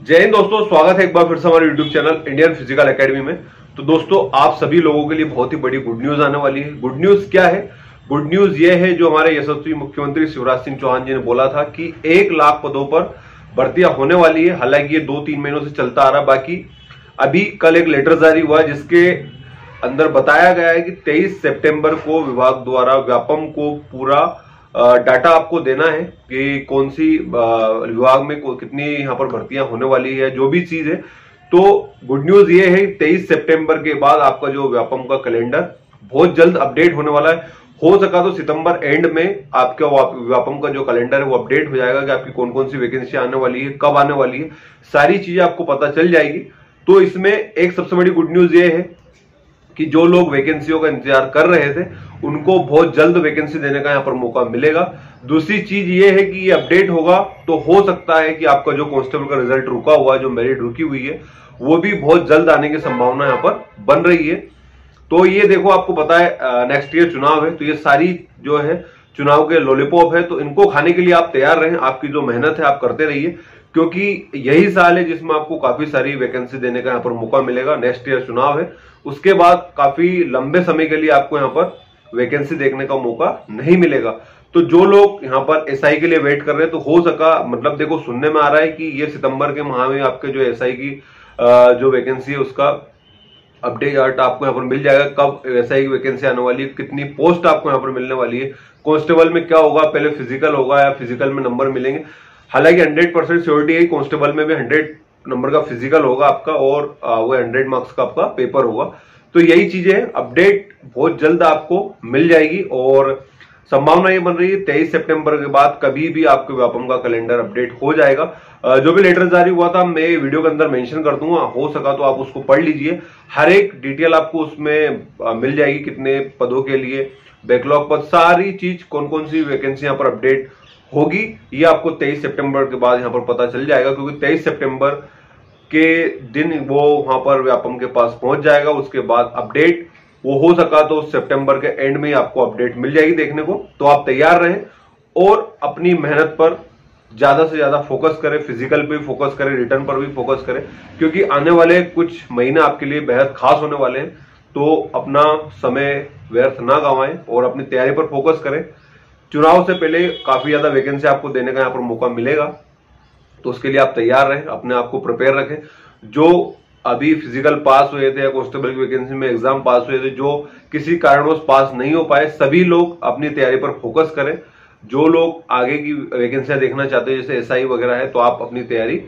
जय हिंद दोस्तों, स्वागत है एक बार फिर से हमारे YouTube channel Indian physical academy में। तो दोस्तों, आप सभी लोगों के लिए बहुत ही बड़ी गुड न्यूज़ आने वाली है। गुड न्यूज़ क्या है? गुड न्यूज़ ये है, जो हमारे यशस्वी मुख्यमंत्री शिवराज सिंह चौहान जी ने बोला था कि एक लाख पदों पर भर्तियाँ होने वाली है। हालाँकि ये दो तीन महीनों से चलता आ रहा बाकी अभी कल एक लेटर जारी हुआ जिसके अंदर बताया गया है कि 23 सितंबर को विभाग द्वारा व्यापम को पूरा डाटा आपको देना है कि कौन सी विभाग में कितनी यहाँ पर भर्तियाँ होने वाली है, जो भी चीज़ है। तो गुड न्यूज़ ये है 23 सितंबर के बाद आपका जो व्यापम का कैलेंडर बहुत जल्द अपडेट होने वाला है। हो सका तो सितंबर एंड में आपका व्यापम का जो कैलेंडर है, वो अपडेट हो जाएगा कि आपकी कौन कौन सी वैकेंसी आने वाली है, कब आने वाली है। सारी चीज़ें आपको पता चल जाएगी। तो इसमें एक सबसे बड़ी गुड न्यूज़ ये है कि जो लोग वैकेंसियों का इंतज़ार कर रहे थे, उनको बहुत जल्द वैकेंसी देने का यहाँ पर मौका मिलेगा। दूसरी चीज़ ये है कि ये अपडेट होगा तो हो सकता है कि आपका जो कांस्टेबल का रिज़ल्ट रुका हुआ है, जो मेरिट रुकी हुई है, वो भी बहुत जल्द आने की संभावना यहाँ पर बन रही है। तो ये देखो, आपको पता है नेक्स्ट ईयर चुनाव है तो ये सारी जो है, चुनाव के लॉलीपॉप है तो इनको खाने के लिए आप तैयार रहें, आपकी जो मेहनत है, आप करते रहिए। क्योंकि यही साल है जिसमें आपको काफ़ी सारी वैकेंसी देने का यहाँ पर मौका मिलेगा। नेक्स्ट ईयर चुनाव है। उसके बाद काफ़ी लंबे समय के लिए आपको यहाँ पर वैकेंसी देखने का मौका नहीं मिलेगा। तो जो लोग यहाँ पर एसआई के लिए वेट कर रहे हैं तो हो सका मतलब देखो, सुनने में आ रहा है कि ये सितंबर के माह में आपके जो एसआई की जो वैकेंसी है, उसका अपडेट आपको यहाँ पर मिल जाएगा। कब एसआई की वैकेंसी आने वाली है, कितनी पोस्ट आपको यहाँ पर मिलने वाली है। कांस्टेबल में क्या होगा? पहले फ़िज़िकल होगा या फ़िज़िकल में नंबर मिलेंगे। हालाँकि हंड्रेड परसेंट सिक्योरिटी है कांस्टेबल में भी हंड्रेड नंबर का फ़िज़िकल होगा आपका और वो हंड्रेड मार्क्स का आपका पेपर होगा। तो यही चीज़ें अपडेट बहुत जल्द आपको मिल जाएगी और संभावना ये बन रही है, तेईस सितंबर के बाद कभी भी आपके व्यापम का कैलेंडर अपडेट हो जाएगा। जो भी लेटर जारी हुआ था, मैं वीडियो के अंदर मेंशन कर दूँगा। हो सका तो आप उसको पढ़ लीजिए। हर एक डिटेल आपको उसमें मिल जाएगी कितने पदों के लिए। बैकलॉग पद सारी चीज़ कौन कौन सी वैकेंसी यहाँ पर अपडेट होगी, ये आपको 23 सितंबर के बाद यहाँ पर पता चल जाएगा, क्योंकि 23 सितंबर के दिन वो वहाँ पर व्यापम के पास पहुँच जाएगा, उसके बाद अपडेट वो हो सका तो सितंबर के एंड में आपको अपडेट मिल जाएगी देखने को। तो आप तैयार रहें और अपनी मेहनत पर ज़्यादा से ज़्यादा फोकस करें फ़िज़िकल पे भी फोकस करें रिटर्न पर भी फोकस करें, क्योंकि आने वाले कुछ महीने आपके लिए बेहद खास होने वाले हैं। तो अपना समय व्यर्थ ना गंवाएँ और अपनी तैयारी पर फोकस करें। चुनाव से पहले काफ़ी ज़्यादा वैकेंसी आपको देने का यहाँ पर मौका मिलेगा। तो उसके लिए आप तैयार रहें, अपने आप को प्रिपेयर रखें। जो अभी फ़िज़िकल पास हुए थे या कॉन्स्टेबल की वैकेंसी में एग्ज़ाम पास हुए थे, जो किसी कारणवश पास नहीं हो पाए, सभी लोग अपनी तैयारी पर फोकस करें। जो लोग आगे की वैकेंसियाँ देखना चाहते हैं, जैसे एसआई वगैरह है तो आप अपनी तैयारी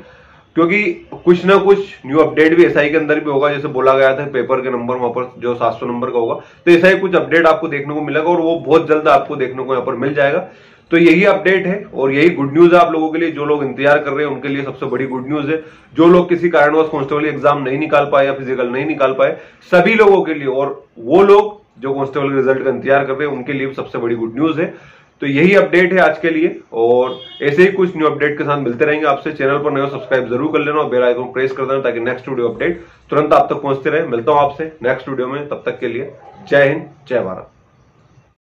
क्योंकि कुछ ना कुछ न्यू अपडेट भी एसआई के अंदर भी होगा, जैसे बोला गया था पेपर के नंबर वहाँ पर जो 700 नंबर का होगा। तो ऐसा ही कुछ अपडेट आपको देखने को मिलेगा और वो बहुत जल्द आपको देखने को यहाँ पर मिल जाएगा। तो यही अपडेट है और यही गुड न्यूज़ है आप लोगों के लिए, जो लोग इंतज़ार कर रहे हैं उनके लिए सबसे बड़ी गुड न्यूज़ है। जो लोग किसी कारणवश कॉन्स्टेबल एग्ज़ाम नहीं निकाल पाए या फ़िज़िकल नहीं निकाल पाए, सभी लोगों के लिए और वो लोग जो कॉन्स्टेबल के रिज़ल्ट का इंतज़ार कर रहे हैं, उनके लिए सबसे बड़ी गुड न्यूज़ है। तो यही अपडेट है आज के लिए, और ऐसे ही कुछ न्यू अपडेट के साथ मिलते रहेंगे आपसे। चैनल पर नए सब्सक्राइब ज़रूर कर लेना, और बेल आइकन प्रेस कर देना ताकि नेक्स्ट वीडियो अपडेट तुरंत आप तक पहुँचते रहे। मिलता हूँ आपसे नेक्स्ट वीडियो में, तब तक के लिए जय हिंद, जय भारत।